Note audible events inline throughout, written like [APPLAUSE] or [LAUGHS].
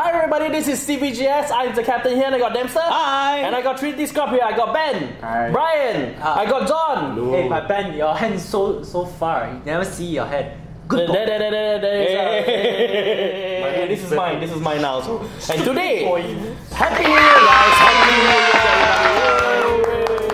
Hi everybody, this is CVGS. I'm the captain here and I got Dempster. Hi. And I got Trinity Scrub here. I got Ben. Hi. Brian. Hi. I got John. Hey, my Ben, your hand so so far. You never see your head. Good boy. there, there, there, there is, uh, Hey. [LAUGHS] hey, this is mine. This is mine now. So, and today, [LAUGHS] Happy New Year, guys! Happy New Year!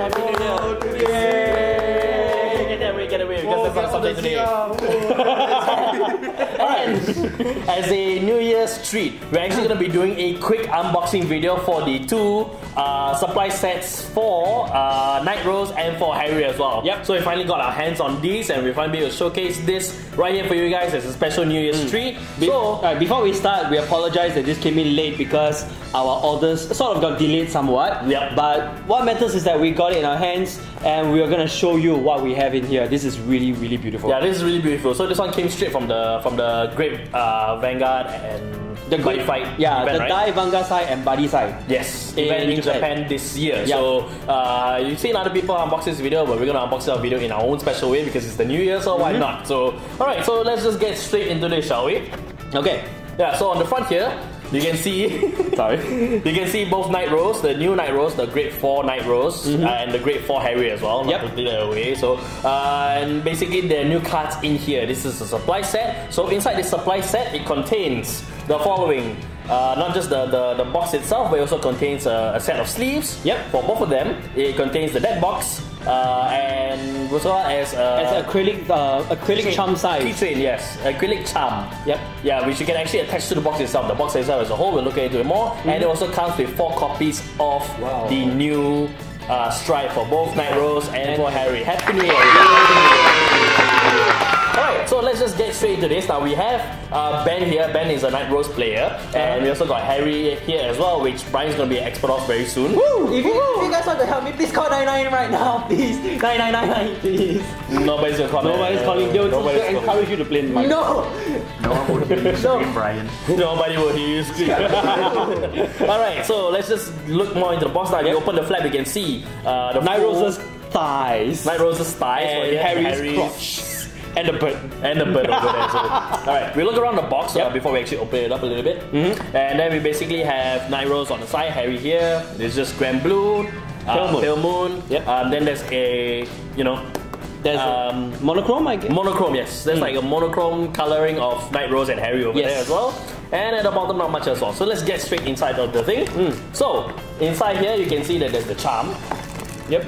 Happy New Year! Yay. Get away, get away, because that's not something today. [LAUGHS] And as a New Year's treat, we're actually going to be doing a quick unboxing video for the two uh, supply sets for uh, Night Rose and for Harri as well. Yep. So we finally got our hands on these and we finally be able to showcase this right here for you guys as a special New Year's treat. Be- So, Alright, before we start, we apologize that this came in late because our orders sort of got delayed somewhat. Yep. But what matters is that we got it in our hands and we are gonna show you what we have in here. This is really, really beautiful. yeah, this is really beautiful. So this one came straight from the from the Great uh, Vanguard and the good Fight Yeah, event, the right? Dai Vanga side and Buddy side. Yes, in event in Japan. Japan. this year. Yeah. So uh, you've seen other people unbox this video, but we're gonna unbox our video in our own special way because it's the new year, so why Mm-hmm. not? So alright, so let's just get straight into this, shall we? Okay. Yeah, so on the front here, you can see [LAUGHS] sorry. You can see both Night Rose, the new Night Rose, the Grade 4 Night Rose, uh, and the Grade 4 Harri as well. Not. Yep. to that away. So uh, and basically there are new cards in here. This is a supply set. So inside this supply set it contains the following. Uh, not just the, the, the box itself, but it also contains a, a set of sleeves. Yep. For both of them, it contains the deck box uh, and also as uh, As acrylic uh, acrylic charm size. Keychain, yes. Acrylic charm. Yep. Yeah, which you can actually attach to the box itself. The box itself as a whole, we'll look into it more. And it also comes with four copies of Wow. the new uh, stripe for both Night Rose and, And for Harri. Happy New Year! Alright, so let's just get straight into this. Now we have uh, Ben here. Ben is a Night Rose player. And we also got Harri here as well, which Brian's going to be an expert of very soon. Woo! If you, if you guys want to help me, please call 99 right now, [LAUGHS] please. 9999, please. Nobody's going to call Nobody's calling. They'll, Nobody's they'll calling. encourage you to play in No! No one would hear you [LAUGHS] scream, Brian. Nobody will hear you scream. [LAUGHS] Alright, so let's just look more into the box now. If you open the flap, you can see uh, the Night Rose's thighs. Night Rose's thighs and right here, Harri's, crotch. And the bird. and the bird over there. So, alright, we look around the box uh, before we actually open it up a little bit. Mm-hmm. And then we basically have Night Rose on the side, Harri here. There's just Grand Blue, uh, Pale Moon. Pale Moon. Yep. Um, then there's a, you know, There's Um, a monochrome, I guess. monochrome, yes. There's Mm. like a monochrome coloring of Night Rose and Harri over Yes. there as well. And at the bottom, not much as well. So let's get straight inside of the thing. Mm. So, inside here, you can see that there's the charm. Yep.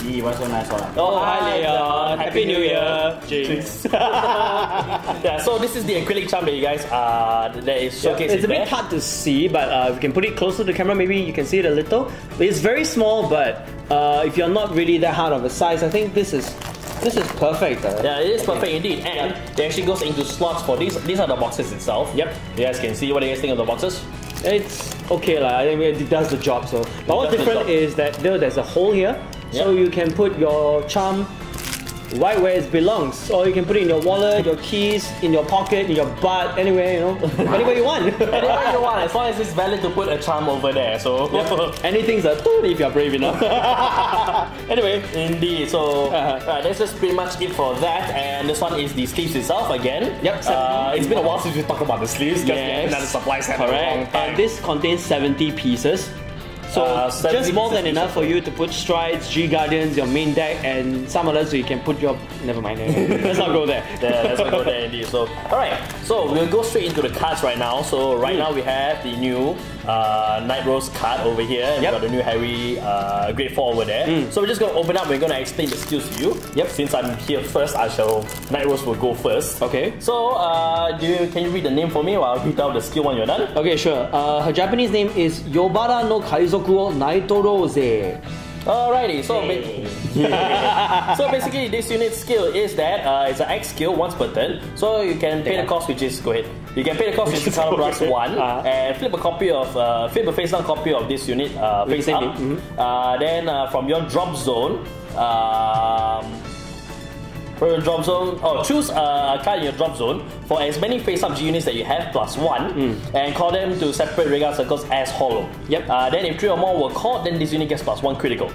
Gee, what's so nice one? Oh, hi, Leon. Happy New Year. Jinx. [LAUGHS] [LAUGHS] yeah, so this is the acrylic charm that you guys uh, that is showcased. It's a there. bit hard to see, but uh, if you can put it closer to the camera, maybe you can see it a little. It's very small, but uh, if you're not really that hard of a size, I think this is this is perfect. uh. Yeah, it is perfect indeed, and it actually goes into slots for these. These are the boxes itself. Yep. You guys can see what do you guys think of the boxes. It's okay, lah. I think it does the job. So, but what's different is that there, there's a hole here, so you can put your charm right where it belongs, or you can put it in your wallet, your keys, in your pocket, in your butt, anywhere you know, [LAUGHS] anywhere you want. [LAUGHS] Anywhere you want, as long as it's valid to put a charm over there. So. [LAUGHS] Anything's a tool if you're brave enough. anyway, Indeed. So Uh-huh. uh, that's just pretty much it for that. And this one is the sleeves itself again. Yep, Uh, it's been a while since we talked about the sleeves because we haven't done the supply set a Correct. And this contains 70 pieces. So Uh, just more than enough for you to put strides, G Guardians, your main deck, and some others so you can put your. Never mind. Let's not go there. [LAUGHS] Yeah, let's not go there indeed. So, alright, so we'll go straight into the cards right now. So, right now we have the new uh, Night Rose card over here, and Yep. we got the new Harri uh, Grade 4 over there. So, we're just gonna open up, we're gonna explain the skills to you. Yep. Since I'm here first, I shall. Night Rose will go first. Okay. So, uh, do you, can you read the name for me while I read out the skill when you're done? Okay, sure. Uh, her Japanese name is Yobara no Kaizoku Rose. Alrighty, so ba- [LAUGHS] so basically this unit skill is that uh, it's an X skill once per turn. So you can pay the cost which is go ahead. You can pay the cost which is color plus [LAUGHS] one Uh-huh. and flip a copy of uh, flip a face down copy of this unit uh, face up. name, Uh, then uh, from your drop zone, um, For your drop zone, or choose a card in your drop zone for as many face-up G units that you have plus one, and call them to separate Regal circles as hollow. Yep. Uh, then if three or more were called, then this unit gets plus one critical.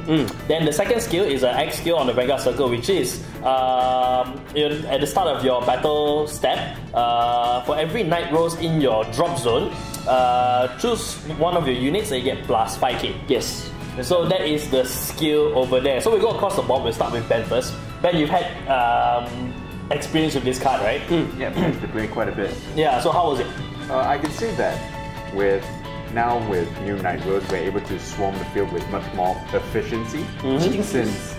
Then the second skill is an X skill on the Vanguard Circle, which is um, at the start of your battle step, uh, for every Night Rose in your drop zone, uh, choose one of your units and you get plus 5k. Yes. So that is the skill over there. So we go across the board. We'll start with Ben first. Ben, you've had um, experience with this card, right? Yeah, to play quite a bit. Yeah. So how was it? Uh, I can say that with now with new Night Rose, we're able to swarm the field with much more efficiency. Mm-hmm. Since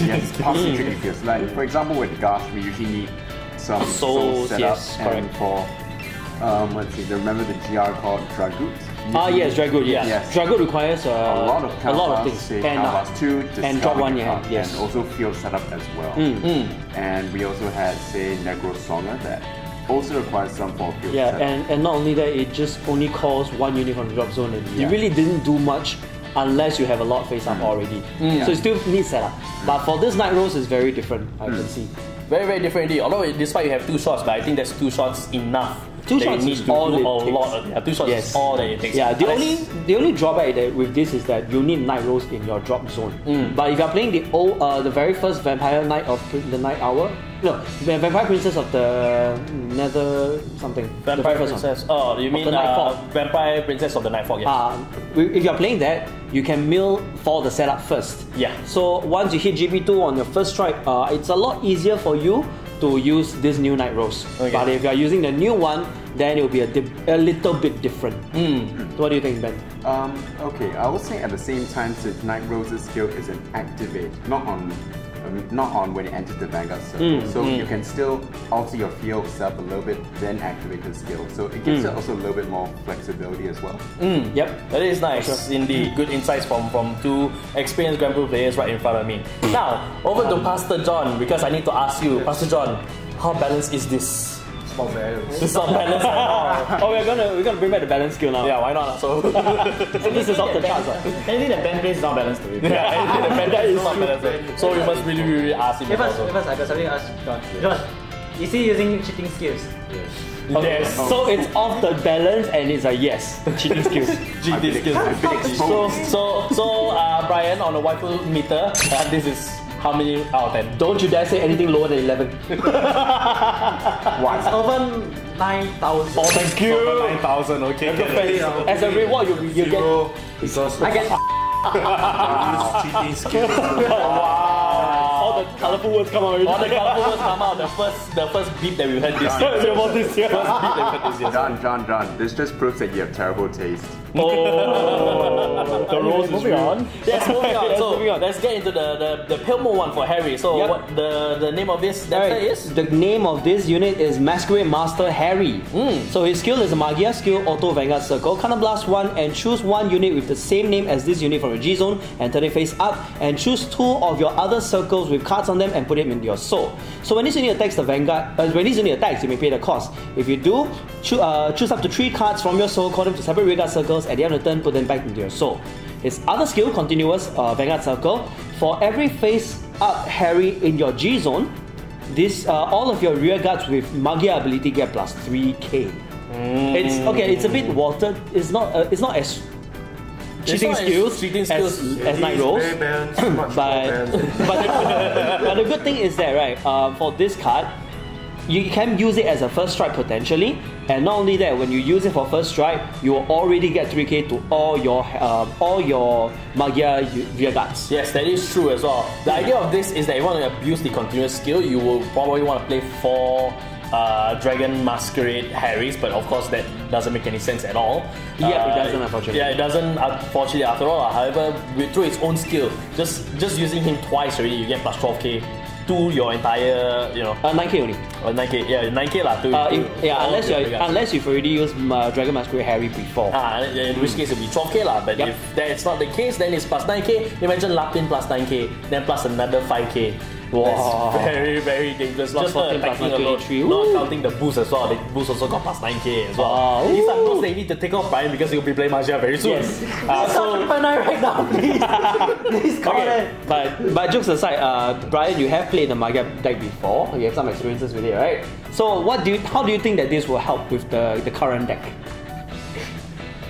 yes, possibly tricky fields. Like for example, with Gosh, we usually need some Souls, soul setup, yes, and for um, let's see, remember the GR called Dragut? Ah yes, Dragoon. Yes. Yes. Dragoon requires uh, a lot of a lot of things say and uh, two, and drop one, yeah, card, yes. and also field setup as well. Mm. And we also had say Negro Songer that also requires some form of field Yeah, setup. and, and not only that, it just only calls one unit from the drop zone, and you Yeah. really didn't do much unless you have a lot face up already. Yeah. So it still needs setup. But for this Night Rose, it's very different. I can see. Very, very different indeed. Although it- despite you have two shots, but I think that's two shots enough. Two that you shots need is to all do a takes. lot. Of, yeah, two shots is all that it takes. Yeah, the Unless- only the only drawback that with this is that you need Night Rose in your drop zone. Mm. But if you're playing the old, uh, the very first Vampire Knight of the Night Hour, no, Vampire Princess of the Nether something. Vampire first one. Princess. Oh, you mean the uh. Vampire Princess of the Nightfall? Yeah. Uh, if you're playing that, you can mill for the setup first. Yeah. So once you hit GB2 on your first strike, uh, it's a lot easier for you to use this new Night Rose. Okay. But if you're using the new one, then it will be a, a little bit different. Hmm. What do you think, Ben? Um, okay, I would say at the same time, since Night Rose's skill is an activate, not on not on when it enters the Vanguard circle. Hmm, so hmm. you can still alter your field setup a little bit, then activate the skill. So it gives hmm. it also a little bit more flexibility as well. Yep. That is nice, indeed. Good insights from, from two experienced Grand Prix players right in front of me. Now, over to Pastor John, because I need to ask you, Pastor John, how balanced is this? It's not balanced at all. [LAUGHS] Oh, we're gonna we're gonna bring back the balance skill now. Yeah, why not? So, So this is off the charts. ah. Anything that Ben plays is not balanced to me. yeah, anything that balanced [LAUGHS] is not balanced. So you must really, really ask him Give us, also. give us, I got something to ask John. John, is he using cheating skills? Okay, Yes. So it's off the balance and it's a yes. Cheating skills. [LAUGHS] GT skills. So, so, so, uh, Brian, on the waifu meter, uh, this is how many out of 10? Don't you dare say anything lower than 11. It's over 9,000. Oh, thank you. Over 9,000, okay. As a reward, you, you get. Zero because I get I use cheating skills. All the colorful words come out. All oh, the colorful words come out. The first, the first beat that we heard this year. About this year. First beat that we heard this year. John, John, John, this just proves that you have terrible taste. Oh, [LAUGHS] the rose is moving real. on. Yes, moving on. [LAUGHS] So moving on. let's get into the the, the Pale Moon one for Harri. So Yep. what the the name of this dancer Alright, is? The name of this unit is Masquerade Master Harri. Hmm. So his skill is a Magia skill, Auto Vanguard Circle. Counter Blast 1 and choose one unit with the same name as this unit from your G zone and turn it face up. And choose two of your other circles with cards on them and put them into your soul. So when this unit attacks the Vanguard, uh, when this unit attacks, you may pay the cost. If you do, choo- uh, choose up to three cards from your soul, call them to separate Vanguard circles. At the end of the turn, put them back into your soul. His other skill, Continuous uh, Vanguard Circle. For every face up Harri in your G zone, this uh, all of your rear guards with Magia ability get plus 3k. It's okay. It's a bit watered. It's not. Uh, it's not as cheating skills cheating as, skills. as Night Rose. Very balanced, [LAUGHS] much more But [LAUGHS] but the, but the good thing is that right uh, for this card, you can use it as a first strike potentially, and not only that, when you use it for first strike, you will already get 3k to all your um, all your Magia Via guards. Yes, that is true as well. The idea of this is that if you want to abuse the continuous skill, you will probably want to play four uh, Dragon Masquerade Harrys, but of course that doesn't make any sense at all. Yeah, it Uh, doesn't, unfortunately. Yeah, it doesn't unfortunately after all. However, with, through its own skill, just just using him twice already, you get plus 12k to your entire, you know, Uh, 9k only. or 9k, yeah, 9k lah. To, Uh, yeah, unless you unless you've already used uh, Dragon Masquerade Harri before. Ah, in which case it'll be 12k lah. But Yep. if that's not the case, then it's plus 9k. Imagine Lapin plus 9k, then plus another 5k. Wow. That's very, very dangerous. Plus Just for 14 plus attacking alone. 23. Not counting the boost as well. The boost also got plus 9k as well. Wow. These are those they need to take off Brian because he'll be playing Magia very soon. Yes. Uh, so, Triple nine right now, [LAUGHS] please. please call Okay, it. but but jokes aside, uh, Brian, you have played the Magia deck before. You have some experiences with it, right? So what do you, how do you think that this will help with the, the current deck?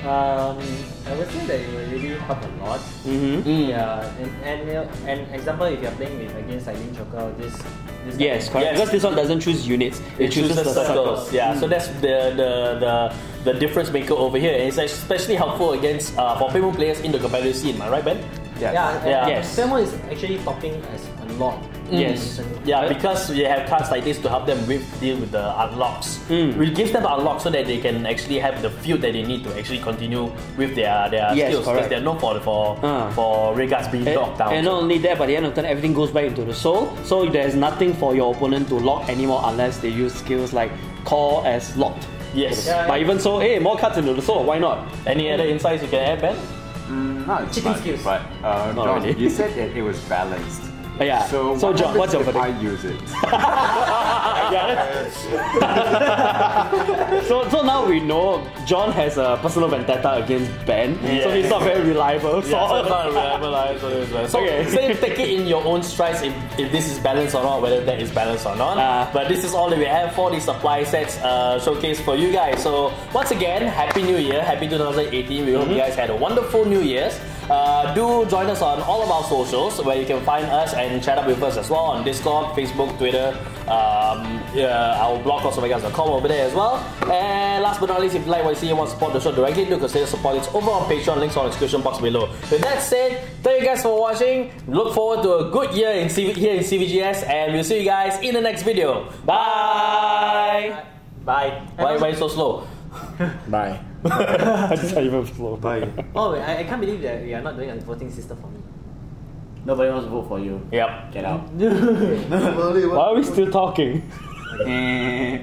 Um, I would say that it will really help a lot. Mm-hmm. Yeah, and and and example, if you're playing with against like Link Joker, this this Yes, correct. Yes. Because this one doesn't choose units; it, it chooses the circles. Yeah, so that's the, the the the difference maker over here. And it's especially helpful against uh, for Pale Moon players in the competitive scene, am I right, Ben? Yeah, Yeah. Yes. Famo is actually topping as a lot. Yes. Yeah, because we have cards like this to help them with deal with the unlocks. Mm. We give them unlocks so that they can actually have the field that they need to actually continue with their their Yes, skills. Because correct. they're known for for Ah. for regards being And, locked down. and not only that, by the end of the turn, everything goes back into the soul. So there's nothing for your opponent to lock anymore unless they use skills like call as locked. yes. Yeah. But even so, hey, more cards into the soul. Why not? Any other insights you can add, Ben? Mm, not as Cheating skills. But uh, Not John, really. you said that it was balanced. Yeah. So, So, what John, what's your happens if verdict? I use it? [LAUGHS] [LAUGHS] so, so now we know John has a personal vendetta against Ben, so he's not very reliable. So, Yeah, so [LAUGHS] not reliable, uh, so it's well. So, Okay. so you take it in your own strides if, if this is balanced or not, whether that is balanced or not. Ah. but this is all that we have for the supply sets uh, showcase for you guys. So once again, Happy New Year, Happy 2018. We hope you guys had a wonderful New Year's. Uh, do join us on all of our socials where you can find us and chat up with us as well on Discord, Facebook, Twitter, um, yeah, our blog crossovers.com over there as well. And last but not least, if you like what you see and want to support the show directly, do consider supporting us over on Patreon. Links on the description box below. With that said, thank you guys for watching. Look forward to a good year in CV, here in CVGS, and we'll see you guys in the next video. Bye. Bye. Why, why so slow? Bye. [LAUGHS] I just had even slow. Bye. Oh, I, I can't believe that we are not doing a voting system for me. Nobody wants to vote for you. Yep. Get out. [LAUGHS] [LAUGHS] Why are we still talking? Eh.